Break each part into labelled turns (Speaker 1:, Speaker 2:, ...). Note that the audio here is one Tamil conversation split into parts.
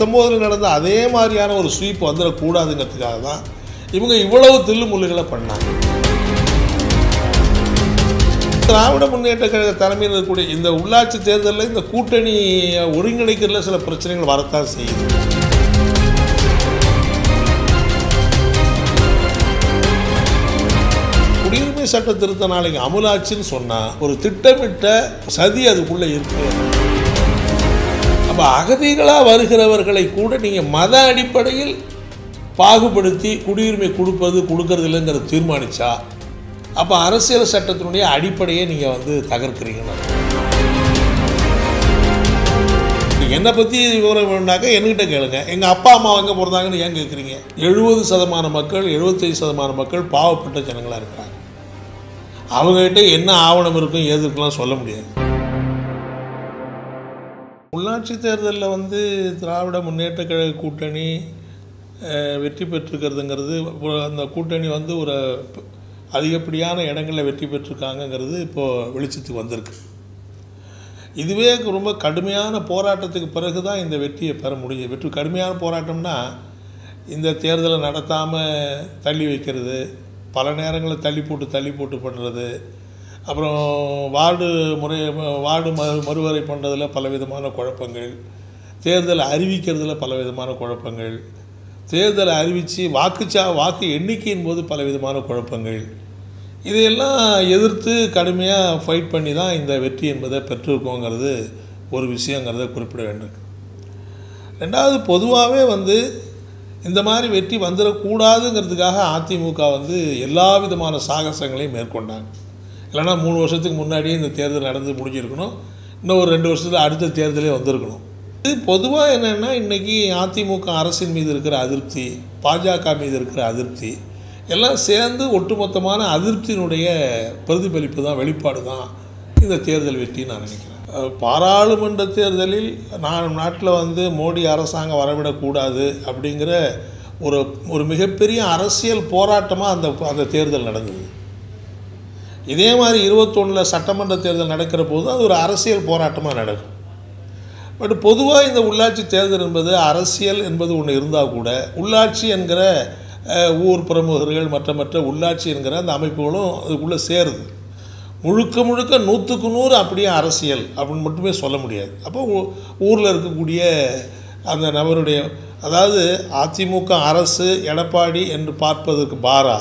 Speaker 1: பத்தொம்போதில் நடந்த அதே மாதிரியான ஒரு ஸ்வீப் வந்துடக்கூடாதுங்கிறதுக்காக தான் இவங்க இவ்வளவு தில்லு முள்ளுகளை பண்ணாங்க. திராவிட முன்னேற்ற கழக தலைமையில் இருக்கக்கூடிய இந்த உள்ளாட்சி தேர்தலில் இந்த கூட்டணி ஒருங்கிணைக்கிறதுல சில பிரச்சனைகள் வரத்தான் செய்யுது. குடியுரிமை சட்ட திருத்த நாளைக்கு அமுலாட்சின்னு சொன்னால் ஒரு திட்டமிட்ட சதி அதுக்குள்ளே இருக்கு. நம்ம அகதிகளாக வருகிறவர்களை கூட நீங்கள் மத அடிப்படையில் பாகுபடுத்தி குடியுரிமை கொடுப்பது கொடுக்கறது இல்லைங்கிறத தீர்மானித்தா அப்போ அரசியல் சட்டத்தினுடைய அடிப்படையை நீங்கள் வந்து தகர்க்கிறீங்கன்னா என்னை பற்றி விவரம் வேணுனாக்கா என்கிட்ட கேளுங்க. எங்கள் அப்பா அம்மா எங்கே பிறந்தாங்கன்னு ஏன் கேட்குறீங்க எழுபது சதமான மக்கள் எழுபத்தைந்து சதமான மக்கள் பாவப்பட்ட ஜனங்களாக இருக்கிறாங்க அவங்ககிட்ட என்ன ஆவணம் இருக்கும் எதுக்கெல்லாம் சொல்ல முடியாது. உள்ளாட்சி தேர்தலில் வந்து திராவிட முன்னேற்ற கழக கூட்டணி வெற்றி பெற்றிருக்கிறதுங்கிறது அந்த கூட்டணி வந்து ஒரு அதிகப்படியான இடங்களில் வெற்றி பெற்றிருக்காங்கங்கிறது இப்போது வெளிச்சத்துக்கு வந்திருக்கு. இதுவே ரொம்ப கடுமையான போராட்டத்துக்கு பிறகு தான் இந்த வெற்றியை பெற முடியும். வெற்றி கடுமையான போராட்டம்னா இந்த தேர்தலை நடத்தாமல் தள்ளி வைக்கிறது பல நேரங்களில் தள்ளி போட்டு தள்ளி போட்டு பண்ணுறது அப்புறம் வார்டு முறை வார்டு மறு மறுவரை பண்ணுறதில் பலவிதமான குழப்பங்கள். தேர்தலை அறிவிக்கிறதுல பலவிதமான குழப்பங்கள். தேர்தலை அறிவித்து வாக்குச்சா வாக்கு எண்ணிக்கையின் போது பலவிதமான குழப்பங்கள். இதையெல்லாம் எதிர்த்து கடுமையாக ஃபைட் பண்ணி தான் இந்த வெற்றி என்பதை பெற்றிருக்கோங்கிறது ஒரு விஷயங்கிறத குறிப்பிட வேண்டும். ரெண்டாவது பொதுவாகவே வந்து இந்த மாதிரி வெற்றி வந்துடக்கூடாதுங்கிறதுக்காக அதிமுக வந்து எல்லா விதமான சாகசங்களையும் மேற்கொண்டாங்க. இல்லைன்னா மூணு வருஷத்துக்கு முன்னாடியே இந்த தேர்தல் நடந்து முடிஞ்சிருக்கணும். இன்னும் ஒரு ரெண்டு வருஷத்தில் அடுத்த தேர்தலே வந்திருக்கணும். இது பொதுவாக என்னென்னா இன்றைக்கி அதிமுக அரசின் மீது இருக்கிற அதிருப்தி பாஜக மீது இருக்கிற அதிருப்தி எல்லாம் சேர்ந்து ஒட்டுமொத்தமான அதிருப்தியினுடைய பிரதிபலிப்பு தான் வெளிப்பாடு தான் இந்த தேர்தல் வெற்றின்னு நான் நினைக்கிறேன். பாராளுமன்ற தேர்தலில் நான் நாட்டில் வந்து மோடி அரசாங்கம் வரவிடக்கூடாது அப்படிங்கிற ஒரு ஒரு மிகப்பெரிய அரசியல் போராட்டமாக அந்த அந்த தேர்தல் நடந்தது. இதே மாதிரி இருபத்தொன்னில் சட்டமன்ற தேர்தல் நடக்கிற போது அது ஒரு அரசியல் போராட்டமாக நடக்கும். பட் பொதுவாக இந்த உள்ளாட்சி தேர்தல் என்பது அரசியல் என்பது ஒன்று இருந்தால் கூட உள்ளாட்சி என்கிற ஊர் பிரமுகர்கள் மற்ற மற்ற உள்ளாட்சி என்கிற அந்த அமைப்புகளும் அதுக்குள்ளே சேருது. முழுக்க முழுக்க நூற்றுக்கு நூறு அப்படியே அரசியல் அப்படின்னு மட்டுமே சொல்ல முடியாது. அப்போ ஊரில் இருக்கக்கூடிய அந்த நபருடைய அதாவது அதிமுக அரசு எடப்பாடி என்று பார்ப்பதற்கு பாரா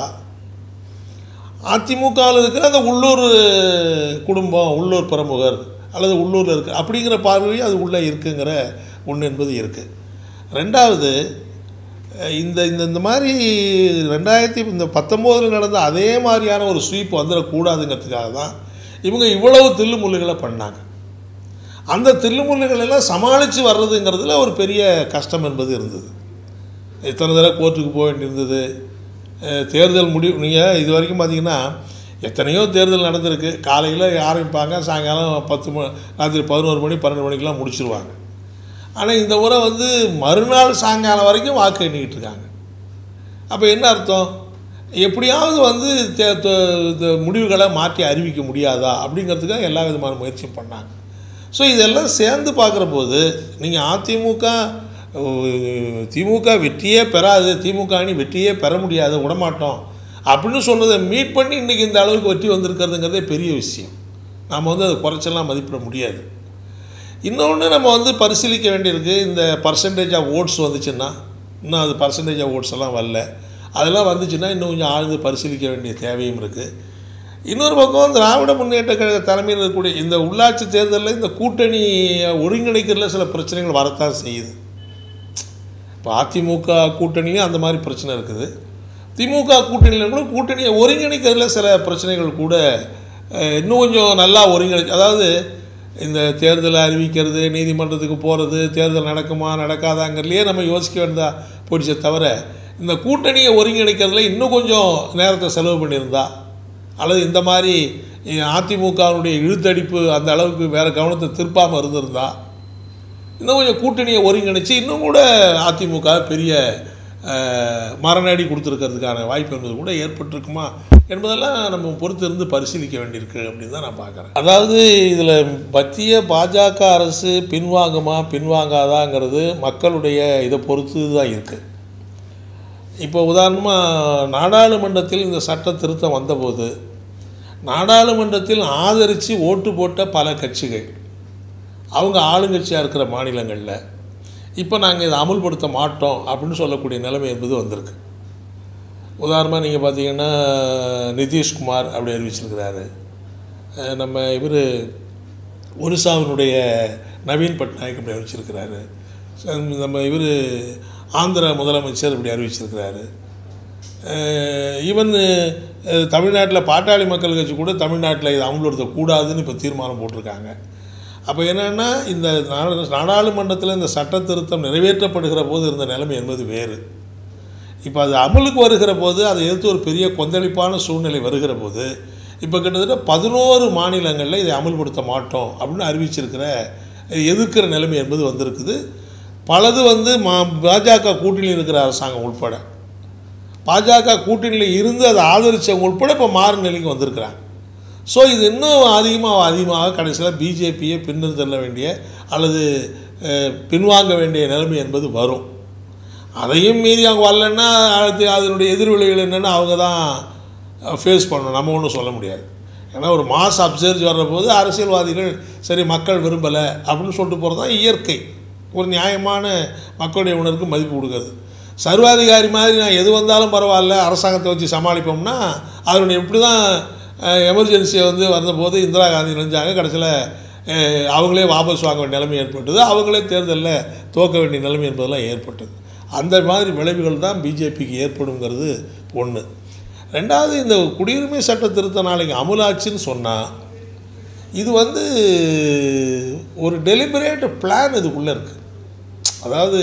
Speaker 1: அதிமுகவில் இருக்கிற அந்த உள்ளூர் குடும்பம் உள்ளூர் பிரமுகர் அல்லது உள்ளூரில் இருக்குது அப்படிங்கிற பார்வையும் அது உள்ளே இருக்குங்கிற ஒன்று என்பது இருக்குது ரெண்டாவது இந்த இந்த இந்த மாதிரி ரெண்டாயிரத்தி இந்த பத்தொம்போதில் நடந்த அதே மாதிரியான ஒரு ஸ்வீப் வந்துடக்கூடாதுங்கிறதுக்காக தான் இவங்க இவ்வளவு தில்லுமுல்லுகளை பண்ணாங்க. அந்த தில்லுமுல்லுகள் எல்லாம் சமாளித்து வர்றதுங்கிறதுல ஒரு பெரிய கஷ்டம் என்பது இருந்தது. இத்தனை தடவை கோர்ட்டுக்கு போக வேண்டியிருந்தது. தேர்தல் முடிவு நீங்கள் இது வரைக்கும் பார்த்தீங்கன்னா எத்தனையோ தேர்தல் நடந்திருக்கு. காலையில் ஆரம்பிப்பாங்க சாயங்காலம் பத்து மணி ராத்திரி பதினோரு மணி பன்னெண்டு மணிக்கெலாம் முடிச்சிருவாங்க. ஆனால் இந்த முறை வந்து மறுநாள் சாயங்காலம் வரைக்கும் வாக்கு எண்ணிக்கிட்டு இருக்காங்க. அப்போ என்ன அர்த்தம்? எப்படியாவது வந்து தே- இந்த முடிவுகளை மாற்றி அறிவிக்க முடியாதா? அப்படிங்கிறதுக்காக எல்லா விதமான முயற்சியும் பண்ணாங்க. ஸோ இதெல்லாம் சேர்ந்து பார்க்குற போது நீங்கள் அதிமுக திமுக வெற்றியே பெறாது திமுக அணி வெற்றியே பெற முடியாது விடமாட்டோம். அப்படின்னு சொன்னதை மீட் பண்ணி இன்றைக்கி இந்த அளவுக்கு வெற்றி வந்திருக்கிறதுங்கிறதே பெரிய விஷயம். நாம் வந்து அதை குறைச்செல்லாம் மதிப்பிட முடியாது. இன்னொன்று நம்ம வந்து பரிசீலிக்க வேண்டியிருக்கு. இந்த பர்சன்டேஜ் ஆஃப் ஓட்ஸ் வந்துச்சுன்னா இன்னும் அது பர்சன்டேஜ் ஆஃப் ஓட்ஸ் எல்லாம் வரல. அதெல்லாம் வந்துச்சுன்னா இன்னும் கொஞ்சம் ஆழ்ந்து பரிசீலிக்க வேண்டிய தேவையும் இருக்குது இன்னொரு பக்கம் திராவிட முன்னேற்ற கழக தலைமையில் இருக்கக்கூடிய இந்த உள்ளாட்சி தேர்தலில் இந்த கூட்டணி ஒருங்கிணைக்கிறதுல சில பிரச்சனைகள் வரத்தான் செய்யுது. இப்போ அதிமுக கூட்டணியும் அந்த மாதிரி பிரச்சனை இருக்குது. திமுக கூட்டணியில் கூட கூட்டணியை ஒருங்கிணைக்கிறதுல சில பிரச்சனைகள் கூட இன்னும் கொஞ்சம் நல்லா ஒருங்கிணை அதாவது இந்த தேர்தலை அறிவிக்கிறது நீதிமன்றத்துக்கு போகிறது தேர்தல் நடக்குமா நடக்காதாங்கிறதுலையே நம்ம யோசிக்க வேண்டியதாக போயிடுச்சே தவிர இந்த கூட்டணியை ஒருங்கிணைக்கிறதுல இன்னும் கொஞ்சம் நேரத்தை செலவு பண்ணியிருந்தா அல்லது இந்த மாதிரி அதிமுகவுடைய இழுத்தடிப்பு அந்த அளவுக்கு வேறு கவனத்தை திருப்பாமல் இருந்திருந்தா இன்னும் கொஞ்சம் கூட்டணியை ஒருங்கிணைச்சு இன்னும் கூட அதிமுக பெரிய மரணடி கொடுத்துருக்கிறதுக்கான வாய்ப்பு என்பது கூட ஏற்பட்டிருக்குமா என்பதெல்லாம் நம்ம பொறுத்து இருந்து பரிசீலிக்க வேண்டியிருக்கு அப்படின்னு தான் நான் பார்க்குறேன். அதாவது இதில் மத்திய பாஜக அரசு பின்வாங்குமா பின்வாங்காதாங்கிறது மக்களுடைய இதை பொறுத்து தான் இருக்குது இப்போ உதாரணமாக நாடாளுமன்றத்தில் இந்த சட்ட திருத்தம் வந்தபோது நாடாளுமன்றத்தில் ஆதரித்து ஓட்டு போட்ட பல கட்சிகள் அவங்க ஆளுங்கட்சியாக இருக்கிற மாநிலங்களில் இப்போ நாங்கள் இதை அமுல்படுத்த மாட்டோம் அப்படின்னு சொல்லக்கூடிய நிலைமை என்பது வந்திருக்கு. உதாரணமாக நீங்கள் பார்த்தீங்கன்னா நிதிஷ்குமார் அப்படி அறிவிச்சிருக்கிறாரு. நம்ம இவர் ஒரிசாவினுடைய நவீன் பட்நாயக் அப்படி அறிவிச்சிருக்கிறாரு. நம்ம இவர் ஆந்திர முதலமைச்சர் இப்படி அறிவிச்சிருக்கிறாரு. ஈவன் தமிழ்நாட்டில் பாட்டாளி மக்கள் கட்சி கூட தமிழ்நாட்டில் இதை அமல்படுத்தக்கூடாதுன்னு இப்போ தீர்மானம் போட்டிருக்காங்க. அப்போ என்னென்னா இந்த நாடா- நாடாளுமன்றத்தில் இந்த சட்ட திருத்தம் நிறைவேற்றப்படுகிற போது இருந்த நிலைமை என்பது வேறு. இப்போ அது அமலுக்கு வருகிற போது அதை எதிர்த்து ஒரு பெரிய கொந்தளிப்பான சூழ்நிலை வருகிற போது இப்போ கிட்டத்தட்ட பதினோரு மாநிலங்களில் இதை அமல்படுத்த மாட்டோம் அப்படின்னு அறிவிச்சிருக்கிற எதிர்க்கிற நிலைமை என்பது வந்திருக்குது. பலது வந்து மா பாஜக கூட்டணியில் இருக்கிற அரசாங்கம் உட்பட பாஜக கூட்டணியில் இருந்து அதை ஆதரித்தவங்க உட்பட இப்போ மாறு நிலைக்கு வந்திருக்கிறாங்க. ஸோ இது இன்னும் அதிகமாக அதிகமாக கடைசியில் பிஜேபியை பின்னிறுத்தள்ள வேண்டிய அல்லது பின்வாங்க வேண்டிய நிலைமை என்பது வரும். அதையும் மீறி அவங்க வரலன்னா அடுத்து அதனுடைய எதிர்விளைகள் என்னென்னு அவங்க தான் ஃபேஸ் பண்ணணும். நம்ம ஒன்றும் சொல்ல முடியாது. ஏன்னா ஒரு மாஸ் அப்சர்ஜ் வர்றபோது அரசியல்வாதிகள் சரி மக்கள் விரும்பலை அப்படின்னு சொல்லிட்டு போகிறது தான் இயற்கை. ஒரு நியாயமான மக்களுடைய உணர்வுக்கு மதிப்பு கொடுக்குறது. சர்வாதிகாரி மாதிரி நான் எது வந்தாலும் பரவாயில்ல அரசாங்கத்தை வச்சு சமாளிப்போம்னா அதனுடைய எப்படி தான் எமர்ஜென்சியை வந்து வந்தபோது இந்திரா காந்தி நினைஞ்சாங்க கடைசியில் அவங்களே வாபஸ் வாங்க வேண்டிய நிலைமை ஏற்பட்டது. அவங்களே தேர்தலில் தோக்க வேண்டிய நிலைமை என்பதெல்லாம் ஏற்பட்டது. அந்த மாதிரி விளைவுகள் தான் பிஜேபிக்கு ஏற்படுங்கிறது ஒன்று ரெண்டாவது இந்த குடியுரிமை சட்ட திருத்த நாளைக்கு அமுலாச்சுன்னு சொன்னால் இது வந்து ஒரு டெலிபரேட் பிளான் இதுக்குள்ளே இருக்குது அதாவது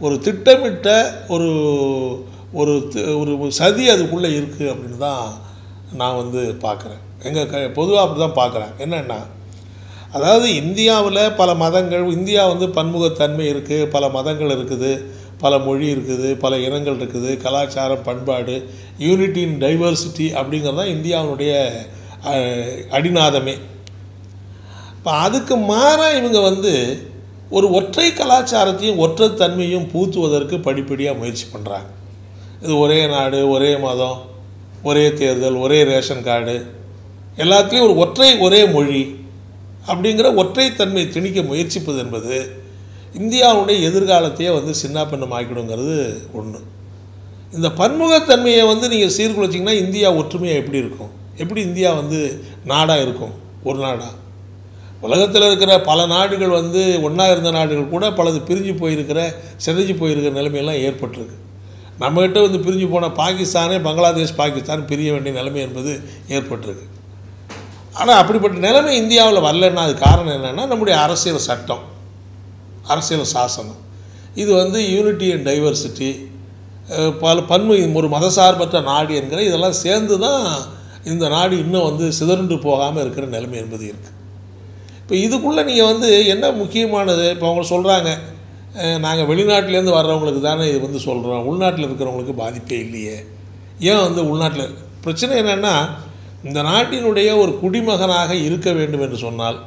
Speaker 1: ஒரு திட்டமிட்ட ஒரு ஒரு ஒரு சதி அதுக்குள்ளே இருக்குது அப்படின்னு தான் நான் வந்து பார்க்குறேன். எங்கள் க பொதுவாக அப்படி தான் பார்க்குறேன். என்னென்னா அதாவது இந்தியாவில் பல மதங்கள் இந்தியா வந்து பன்முகத்தன்மை இருக்குது பல மதங்கள் இருக்குது பல மொழி இருக்குது பல இனங்கள் இருக்குது கலாச்சாரம் பண்பாடு யூனிட்டி இன் டைவர்சிட்டி அப்படிங்கிறது தான் இந்தியாவுடைய அடிநாதமே. இப்போ அதுக்கு மாறாக இவங்க வந்து ஒரு ஒற்றை கலாச்சாரத்தையும் ஒற்றை தன்மையும் பூத்துவதற்கு படிப்படியாக முயற்சி பண்ணுறாங்க இது ஒரே நாடு ஒரே மதம் ஒரே தேர்தல் ஒரே ரேஷன் கார்டு எல்லாத்துலேயும் ஒரு ஒற்றை ஒரே மொழி அப்படிங்கிற ஒற்றைத்தன்மை திணிக்க முயற்சிப்பது என்பது இந்தியாவுடைய எதிர்காலத்தையே வந்து சின்னாபின்னம் ஆக்கிடுங்கிறது ஒன்று இந்த பன்முகத்தன்மையை வந்து நீங்கள் சீர்குலைச்சிங்கன்னா இந்தியா ஒற்றுமையாக எப்படி இருக்கும்? எப்படி இந்தியா வந்து நாடாக இருக்கும்? ஒரு நாடாக உலகத்தில் இருக்கிற பல நாடுகள் வந்து ஒன்றா இருந்த நாடுகள் கூட பலது பிரிஞ்சு போயிருக்கிற சிதைஞ்சு போயிருக்கிற நிலைமையெல்லாம் ஏற்பட்டிருக்கு. நம்மகிட்ட வந்து பிரிஞ்சு போன பாகிஸ்தானே பங்களாதேஷ் பாகிஸ்தான் பிரிய வேண்டிய நிலைமை என்பது ஏற்பட்டிருக்கு. ஆனால் அப்படிப்பட்ட நிலைமை இந்தியாவில் வரலன்னா அது காரணம் என்னென்னா நம்முடைய அரசியல் சட்டம் அரசியல் சாசனம். இது வந்து யூனிட்டி அண்ட் டைவர்சிட்டி பல பன்மை ஒரு மதசார்பற்ற நாடு என்கிற இதெல்லாம் சேர்ந்து தான் இந்த நாடு இன்னும் வந்து சிதறுண்டு போகாமல் இருக்கிற நிலைமை என்பது இருக்குது இப்போ இதுக்குள்ளே நீங்கள் வந்து என்ன முக்கியமானது? இப்போ அவங்க சொல்கிறாங்க நாங்கள் வெளிநாட்டிலேருந்து வர்றவங்களுக்கு தானே இது வந்து சொல்கிறோம் உள்நாட்டில் இருக்கிறவங்களுக்கு பாதிப்பே இல்லையே. ஏன் வந்து உள்நாட்டில்? பிரச்சனை என்னென்னா இந்த நாட்டினுடைய ஒரு குடிமகனாக இருக்க வேண்டும் என்று சொன்னால்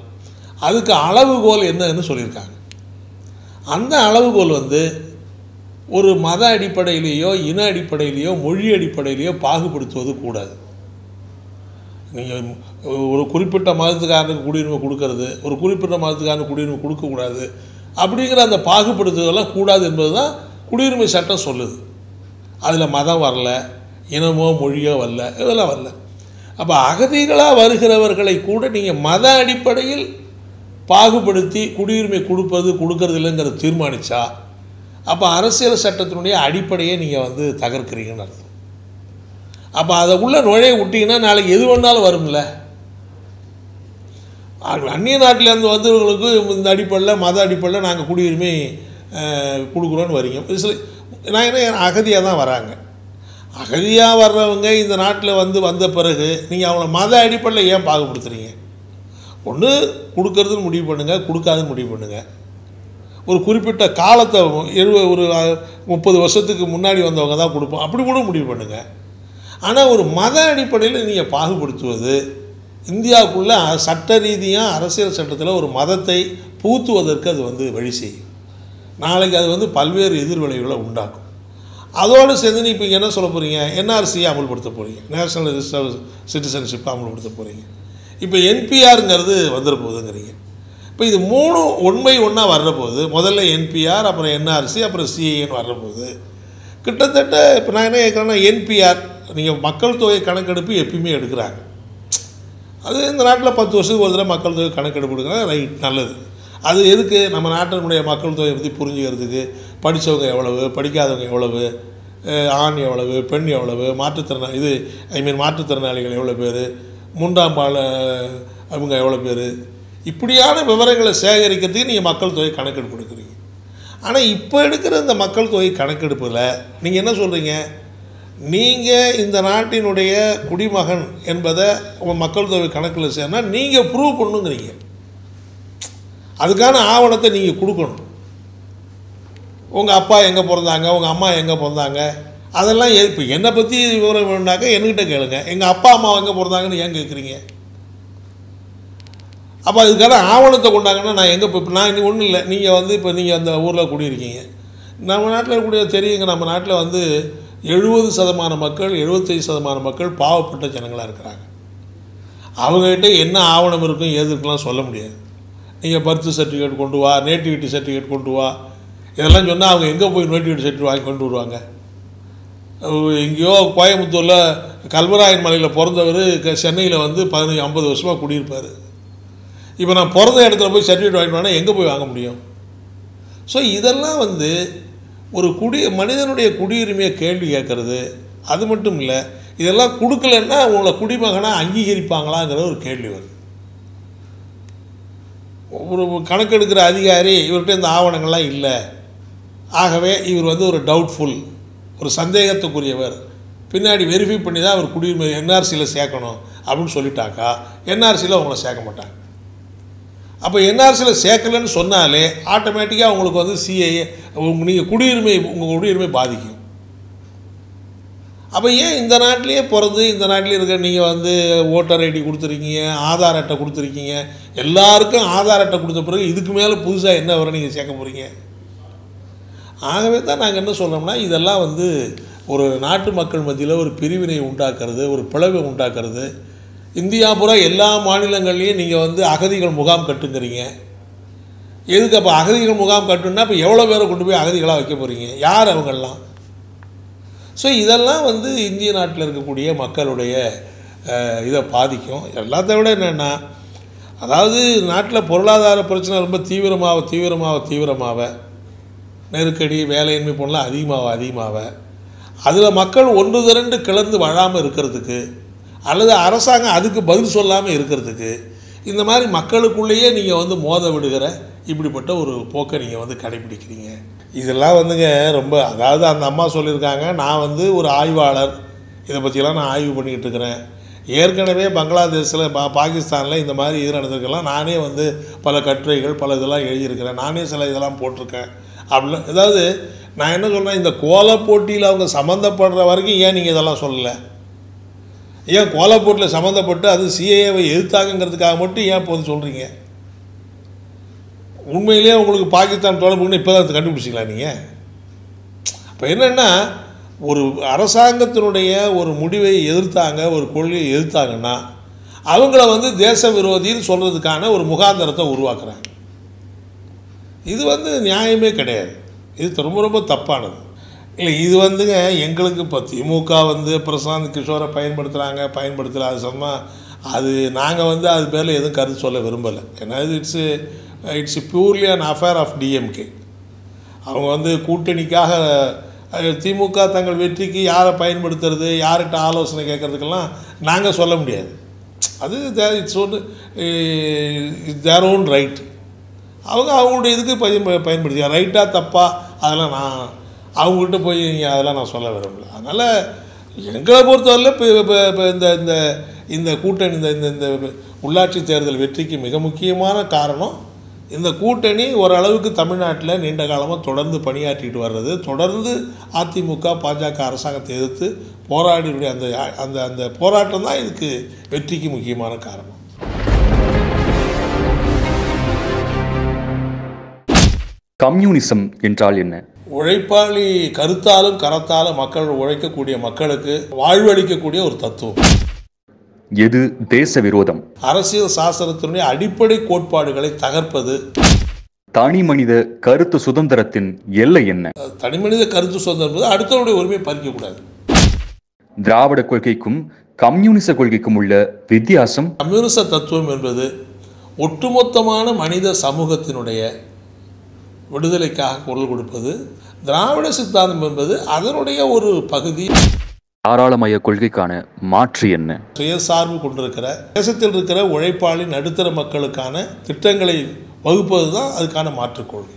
Speaker 1: அதுக்கு அளவுகோல் என்னன்னு சொல்லியிருக்காங்க. அந்த அளவுகோல் வந்து ஒரு மத அடிப்படையிலேயோ இன அடிப்படையிலேயோ மொழி அடிப்படையிலேயோ பாகுபடுத்துவது கூடாது. நீங்கள் ஒரு குறிப்பிட்ட மதத்துக்காரனுக்கு குடியுரிமை கொடுக்கறது ஒரு குறிப்பிட்ட மதத்துக்காரனுக்கு குடியுரிமை கொடுக்கக்கூடாது அப்படிங்கிற அந்த பாகுபடுத்துதெல்லாம் கூடாது என்பது தான் குடியுரிமை சட்டம் சொல்லுது. அதில் மதம் வரல இனமோ மொழியோ வரல இதெல்லாம் வரல. அப்போ அகதிகளாக வருகிறவர்களை கூட நீங்கள் மத அடிப்படையில் பாகுபடுத்தி குடியுரிமை கொடுப்பது கொடுக்கறது இல்லைங்கிறத தீர்மானித்தா அப்போ அரசியல் சட்டத்தினுடைய அடிப்படையை நீங்கள் வந்து தகர்க்கிறீங்கன்னு அர்த்தம். அப்போ அதை உள்ளே நுழைய விட்டிங்கன்னா நாளைக்கு எது வேணாலும் வரும்ல? அந்நிய நாட்டிலேருந்து வந்தவர்களுக்கு இந்த அடிப்படையில் மத அடிப்படையில் நாங்கள் குடியுரிமை கொடுக்குறோன்னு வரீங்க சில நான் என்ன அகதியாக தான் வராங்க. அகதியாக வர்றவங்க இந்த நாட்டில் வந்து வந்த பிறகு நீங்கள் அவங்கள மத அடிப்படையில் ஏன் பாகுபடுத்துறீங்க? ஒன்று கொடுக்கறதுன்னு முடிவு பண்ணுங்கள் கொடுக்காதுன்னு முடிவு பண்ணுங்கள் ஒரு குறிப்பிட்ட காலத்தை எழுபது ஒரு முப்பது வருஷத்துக்கு முன்னாடி வந்தவங்க தான் கொடுப்போம். அப்படி கூட முடிவு பண்ணுங்கள் ஆனால் ஒரு மத அடிப்படையில் நீங்கள் பாகுபடுத்துவது இந்தியாவுக்குள்ளே சட்ட ரீதியாக அரசியல் சட்டத்தில் ஒரு மதத்தை பூத்துவதற்கு அது வந்து வழி செய்யும். நாளைக்கு அது வந்து பல்வேறு எதிர்விளைவுகளை உண்டாக்கும். அதோடு சேர்ந்து நீ இப்போ என்ன சொல்ல போகிறீங்க என்ஆர்சியை அமல்படுத்த போகிறீங்க நேஷனல் ரிஜிஸ்டர் சிட்டிசன்ஷிப்பை அமல்படுத்த போகிறீங்க இப்போ என்பிஆருங்கிறது வந்துட போகுதுங்கிறீங்க. இப்போ இது மூணு உண்மை ஒன்றா வர்ற போது முதல்ல என்பிஆர் அப்புறம் என்ஆர்சி அப்புறம் சிஏன்னு வர்ற போது கிட்டத்தட்ட இப்போ நான் என்ன கேட்குறேன்னா என்பிஆர் நீங்கள் மக்கள் தொகை கணக்கெடுப்பு எப்பயுமே எடுக்கிறாங்க. அது இந்த நாட்டில் பத்து வருஷத்துக்கு ஒரு தடவை மக்கள் தொகை கணக்கெடுப்பு எடுக்கிறாங்க ரைட் நல்லது. அது எதுக்கு? நம்ம நாட்டினுடைய மக்கள் தொகையை பற்றி புரிஞ்சுக்கிறதுக்கு படித்தவங்க எவ்வளவு படிக்காதவங்க எவ்வளவு ஆண் எவ்வளவு பெண் எவ்வளவு மாற்றுத்திறனாளி இது ஐ மீன் மாற்றுத்திறனாளிகள் எவ்வளோ பேர் மூன்றாம் பால அவங்க எவ்வளோ பேர்? இப்படியான விவரங்களை சேகரிக்கிறதுக்கு நீங்கள் மக்கள் தொகை கணக்கெடுப்பு எடுக்கிறீங்க ஆனால் இப்போ எடுக்கிற இந்த மக்கள் தொகை கணக்கெடுப்பில் நீங்கள் என்ன சொல்கிறீங்க நீங்கள் இந்த நாட்டினுடைய குடிமகன் என்பதை உங்கள் மக்கள் தொகை கணக்கில் சேர்னா நீங்கள் ப்ரூவ் பண்ணுங்கிறீங்க. அதுக்கான ஆவணத்தை நீங்கள் கொடுக்கணும். உங்கள் அப்பா எங்கே பிறந்தாங்க? உங்கள் அம்மா எங்கே பிறந்தாங்க? அதெல்லாம் இப்போ என்னை பற்றி விவரம் வேணுனாக்கா என்கிட்ட கேளுங்க. எங்கள் அப்பா அம்மா எங்கே பிறந்தாங்கன்னு ஏன் கேட்குறீங்க அப்போ அதுக்கான ஆவணத்தை கொண்டாங்கன்னா நான் எங்கே இப்போ நான் இன்னும் ஒன்றும் இல்லை. நீங்கள் வந்து இப்போ நீங்கள் அந்த ஊரில் குடியிருக்கீங்க. நம்ம நாட்டில் இருக்கக்கூடிய தெரியுங்க நம்ம நாட்டில் வந்து எழுபது சதமான மக்கள் எழுபத்தைந்து சதமான மக்கள் பாவப்பட்ட ஜனங்களாக இருக்கிறாங்க. அவங்ககிட்ட என்ன ஆவணம் இருக்கும் ஏது சொல்ல முடியாது. நீங்கள் பர்த் சர்டிஃபிகேட் கொண்டு வா நேட்டிவிட்டி சர்டிஃபிகேட் கொண்டு வா. இதெல்லாம் சொன்னால் அவங்க எங்கே போய் நேட்டிவிட்டி சர்டிஃபிகேட் வாங்கி கொண்டு வருவாங்க? எங்கேயோ கோயம்புத்தூரில் கல்வராயன் மலையில் பிறந்தவர் சென்னையில் வந்து பதினஞ்சு ஐம்பது வருஷமாக குடியிருப்பார். இப்போ நான் பிறந்த இடத்துல போய் சர்டிஃபிகேட் வாங்கிட்டு வாங்கினா எங்கே போய் வாங்க முடியும்? ஸோ இதெல்லாம் வந்து ஒரு குடி மனிதனுடைய குடியுரிமையை கேள்வி கேட்குறது அது மட்டும் இல்லை இதெல்லாம் கொடுக்கலன்னா உங்களை குடிமகனாக அங்கீகரிப்பாங்களாங்கிற ஒரு கேள்வி வருது. ஒரு கணக்கெடுக்கிற அதிகாரி இவர்கிட்ட இந்த ஆவணங்கள்லாம் இல்லை. ஆகவே இவர் வந்து ஒரு டவுட்ஃபுல் ஒரு சந்தேகத்துக்குரியவர். பின்னாடி வெரிஃபை பண்ணி தான் அவர் குடியுரிமை என்ஆர்சியில் சேர்க்கணும் அப்படின்னு சொல்லிட்டாக்கா என்ஆர்சியில் அவங்கள சேர்க்க மாட்டாங்க. அப்போ என்ஆர்சியில் சேர்க்கலன்னு சொன்னாலே ஆட்டோமேட்டிக்காக உங்களுக்கு வந்து சிஏஏ உங்கள் நீங்கள் குடியுரிமை உங்கள் குடியுரிமை பாதிக்கும். அப்போ ஏன் இந்த நாட்டிலேயே பிறந்து இந்த நாட்டிலே இருக்க நீங்கள் வந்து ஓட்டர் ஐடி கொடுத்துருக்கீங்க ஆதார் அட்டை கொடுத்துருக்கீங்க எல்லாருக்கும் ஆதார் அட்டை கொடுத்த பிறகு இதுக்கு மேலே புதுசாக என்ன வர நீங்கள் சேர்க்க போகிறீங்க ஆகவே தான் நாங்கள் என்ன சொல்கிறோம்னா இதெல்லாம் வந்து ஒரு நாட்டு மக்கள் மத்தியில் ஒரு பிரிவினை உண்டாக்குறது ஒரு பிளவை உண்டாக்குறது இந்தியா பூரா எல்லா மாநிலங்கள்லேயும் நீங்கள் வந்து அகதிகள் முகாம் கட்டுங்கிறீங்க. எதுக்கு அப்போ அகதிகள் முகாம் கட்டுன்னா இப்போ எவ்வளோ பேரை கொண்டு போய் அகதிகளாக வைக்க போகிறீங்க யார் அவங்கெல்லாம்? ஸோ இதெல்லாம் வந்து இந்திய நாட்டில் இருக்கக்கூடிய மக்களுடைய இதை பாதிக்கும். எல்லாத்த விட என்னென்னா அதாவது நாட்டில் பொருளாதார பிரச்சனை ரொம்ப தீவிரமாக தீவிரமாக தீவிரமாக நெருக்கடி வேலையின்மை போனலாம் அதிகமாக அதிகமாக அதில் மக்கள் ஒன்று திரண்டு கிளர்ந்து வாழாமல் இருக்கிறதுக்கு அல்லது அரசாங்கம் அதுக்கு பதில் சொல்லாமல் இருக்கிறதுக்கு இந்த மாதிரி மக்களுக்குள்ளேயே நீங்கள் வந்து மோத விடுகிற இப்படிப்பட்ட ஒரு போக்கை நீங்கள் வந்து கடைபிடிக்கிறீங்க. இதெல்லாம் வந்துங்க ரொம்ப அதாவது அந்த அம்மா சொல்லியிருக்காங்க நான் வந்து ஒரு ஆய்வாளர் இதை பற்றிலாம் நான் ஆய்வு பண்ணிக்கிட்டு இருக்கிறேன். ஏற்கனவே பங்களாதேஷில் பா பாகிஸ்தானில் இந்த மாதிரி இது நடந்திருக்கலாம் நானே வந்து பல கட்டுரைகள் பல இதெல்லாம் எழுதியிருக்கிறேன். நானே சில இதெல்லாம் போட்டிருக்கேன். அப்படிலாம் அதாவது நான் என்ன சொல்கிறேன் இந்த கோல போட்டியில் அவங்க சம்மந்தப்படுற வரைக்கும் ஏன் நீங்கள் இதெல்லாம் சொல்லலை? ஏன் கோலாப்பூரில் சம்மந்தப்பட்டு அது சிஏஏவை எதிர்த்தாங்கிறதுக்காக மட்டும் ஏன் இப்போ வந்து சொல்கிறீங்க உண்மையிலேயே உங்களுக்கு பாகிஸ்தான் தொடர்புன்னு இப்போ தான் கண்டுபிடிச்சிங்களா நீங்கள் இப்போ என்னென்னா ஒரு அரசாங்கத்தினுடைய ஒரு முடிவை எதிர்த்தாங்க ஒரு கொள்கையை எதிர்த்தாங்கன்னா அவங்கள வந்து தேச விரோதின்னு சொல்கிறதுக்கான ஒரு முகாந்தரத்தை உருவாக்குறாங்க. இது வந்து நியாயமே கிடையாது. இது ரொம்ப ரொம்ப தப்பானது. இல்லை இது வந்துங்க எங்களுக்கு இப்போ திமுக வந்து பிரசாந்த் கிஷோரை பயன்படுத்துகிறாங்க பயன்படுத்தல அது சொன்னால் அது நாங்கள் வந்து அது பேரில் எதுவும் கருத்து சொல்ல விரும்பலை. ஏன்னா இது it's it's purely an affair of DMK அவங்க வந்து கூட்டணிக்காக திமுக தங்கள் வெற்றிக்கு யாரை பயன்படுத்துறது யார்கிட்ட ஆலோசனை கேட்கறதுக்கெல்லாம் நாங்கள் சொல்ல முடியாது. அது it's on their own right அவங்க அவங்களுடைய இதுக்கு பயன் பயன்படுத்தி ரைட்டாக தப்பா அதெல்லாம் நான் அவங்ககிட்ட போய் நீங்கள் அதெல்லாம் நான் சொல்ல விரும்பல. அதனால் எங்களை பொறுத்தவரையில் இப்போ இப்போ இப்போ இந்த இந்த இந்த கூட்டணி இந்த இந்த இந்த உள்ளாட்சி தேர்தல் வெற்றிக்கு மிக முக்கியமான காரணம் இந்த கூட்டணி ஓரளவுக்கு தமிழ்நாட்டில் நீண்ட காலமாக தொடர்ந்து பணியாற்றிட்டு வர்றது. தொடர்ந்து அதிமுக பாஜக அரசாங்கத்தை எதிர்த்து போராடினுடைய அந்த அந்த அந்த போராட்டம் தான் இதுக்கு வெற்றிக்கு முக்கியமான காரணம்.
Speaker 2: கம்யூனிசம் என்றால் என்ன?
Speaker 1: உழைப்பாளி கருத்தாலும் கரத்தாலும் மக்கள் உழைக்கக்கூடிய மக்களுக்கு வாழ்வளிக்கக்கூடிய ஒரு தத்துவம்.
Speaker 2: எது தேச விரோதம்?
Speaker 1: அரசியல் சாசனத்தினுடைய அடிப்படை கோட்பாடுகளை தகர்ப்பது.
Speaker 2: தனி மனித கருத்து சுதந்திரத்தின் எல்லை என்ன?
Speaker 1: தனிமனித கருத்து சுதந்திரம் அடுத்தவருடைய உரிமையை பறிக்கக்கூடாது
Speaker 2: திராவிட கொள்கைக்கும் கம்யூனிச கொள்கைக்கும் உள்ள வித்தியாசம்?
Speaker 1: கம்யூனிச தத்துவம் என்பது ஒட்டுமொத்தமான மனித சமூகத்தினுடைய விடுதலைக்காக குரல் கொடுப்பது திராவிட சித்தாந்தம் என்பது அதனுடைய ஒரு பகுதி.
Speaker 2: தாராளமய கொள்கைக்கான மாற்று என்ன?
Speaker 1: சுயசார்பு கொண்டிருக்கிற தேசத்தில் இருக்கிற உழைப்பாளி நடுத்தர மக்களுக்கான திட்டங்களை வகுப்பது தான் அதுக்கான மாற்றுக் கொள்கை.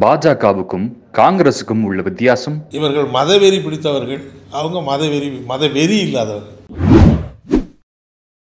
Speaker 2: பாஜகவுக்கும் காங்கிரசுக்கும் உள்ள வித்தியாசம்?
Speaker 1: இவர்கள் மதவெறி பிடித்தவர்கள். அவங்க மதவெறி மதவெறி இல்லாதவர்கள்.